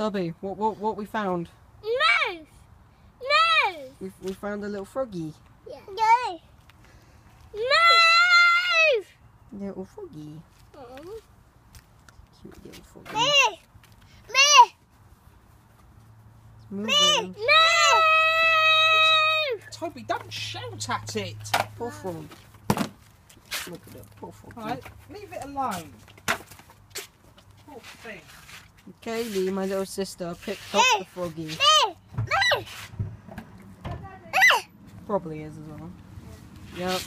Toby, what what what we found? Move! Move! We we found a little froggy. Yeah. Go! Move! Little froggy. Mm. Cute little froggy. Me! Me! Me! moving. Toby, don't shout at it. Poor frog. Look at that poor froggy. Right, leave it alone. Poor thing. Kaylee, my little sister, picked up the froggy. Probably is as well. Yep.